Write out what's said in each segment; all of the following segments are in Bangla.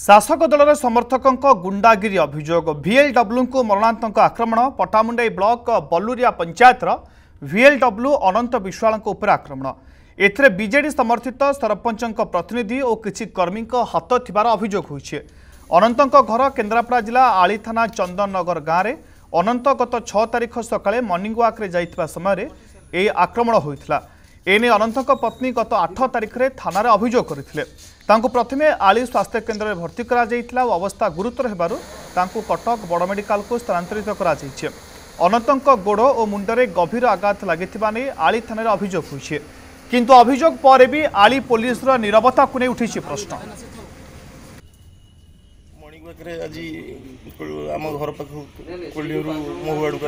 ଶାସକ ଦଳର ସମର୍ଥକଙ୍କ ଗୁଣ୍ଡାଗିରି ଅଭିଯୋଗ ଭିଏଲ୍ଡବ୍ଲ୍ୟୁଙ୍କୁ ମରଣାନ୍ତଙ୍କ ଆକ୍ରମଣ ପଟାମୁଣ୍ଡାଇ ବ୍ଲକ ବଲୁରିଆ ପଞ୍ଚାୟତର ଭିଏଲ୍ଡବ୍ଲ୍ୟୁ ଅନନ୍ତ ବିଶ୍ୱାଳଙ୍କ ଉପରେ ଆକ୍ରମଣ ଏଥିରେ ବିଜେଡି ସମର୍ଥିତ ସରପଞ୍ଚଙ୍କ ପ୍ରତିନିଧି ଓ କିଛି କର୍ମୀଙ୍କ ହାତ ଥିବାର ଅଭିଯୋଗ ହୋଇଛି ଅନନ୍ତଙ୍କ ଘର କେନ୍ଦ୍ରାପଡ଼ା ଜିଲ୍ଲା ଆଳି ଥାନା ଚନ୍ଦନନଗର ଗାଁରେ ଅନନ୍ତ ଗତ ଛଅ ତାରିଖ ସକାଳେ ମର୍ଣ୍ଣିଂ ୱାକ୍ରେ ଯାଇଥିବା ସମୟରେ ଏହି ଆକ୍ରମଣ ହୋଇଥିଲା এনে অনন্তক পত্নী গত আঠ তারিখে থানার অভিযোগ করে তাঁকু প্রথমে আলি স্বাস্থ্যকেন্দ্রে ভর্তি করা ও অবস্থা গুরুতর হবার তাঁকু কটক বড় মেডিকাল স্থানান্তরিত করা অনন্তঙ্ক গোড় ও মুন্ডরে গভীর আঘাত লাগি আলি থানার অভিযোগ হয়েছে কিন্তু অভিযোগ পরে বি আলি পুলিশর নিরবতা নিয়ে উঠিছে প্রশ্ন আমার ঘর পাখ কোলিওর মহুয়াড়ু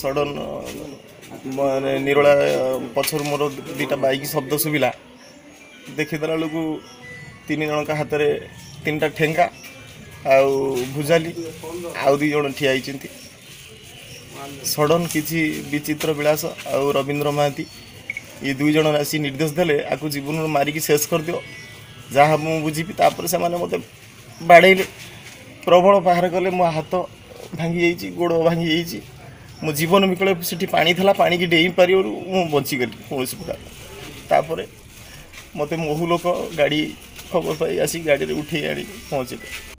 সডন ନିରୋଳା ପଛରୁ ମୋର ଦୁଇଟା ବାଇକ୍ ଶବ୍ଦ ଶୁଭିଲା ଦେଖିଦେଲା ବେଳକୁ ତିନି ଜଣଙ୍କ ହାତରେ ତିନିଟା ଠେଙ୍ଗା ଆଉ ଭୁଜାଲି ଆଉ ଦୁଇ ଜଣ ଠିଆ ହେଇଛନ୍ତି ସଡ଼ନ୍ କିଛି ବିଚିତ୍ର ବିଳାସ ଆଉ ରବୀନ୍ଦ୍ର ମହାନ୍ତି ଏ ଦୁଇ ଜଣ ଆସି ନିର୍ଦ୍ଦେଶ ଦେଲେ ଆକୁ ଜୀବନରୁ ମାରିକି ଶେଷ କରିଦିଅ ଯାହା ମୁଁ ବୁଝିବି ତାପରେ ସେମାନେ ମୋତେ ବାଡ଼େଇଲେ ପ୍ରବଳ ବାହାର କଲେ ମୋ ହାତ ଭାଙ୍ଗି ଯାଇଛି ଗୋଡ଼ ଭାଙ୍ଗି ଯାଇଛି ମୋ ଜୀବନ ବିକଳ୍ପ ସେଠି ପାଣି ଥିଲା ପାଣିକି ଡେଇଁ ପାରିବାରୁ ମୁଁ ବଞ୍ଚିଗଲି କୌଣସି ପ୍ରକାର ତାପରେ ମୋତେ ବହୁ ଲୋକ ଗାଡ଼ି ଖବର ପାଇ ଆସି ଗାଡ଼ିରେ ଉଠାଇ ଆଣି ପହଞ୍ଚିଲେ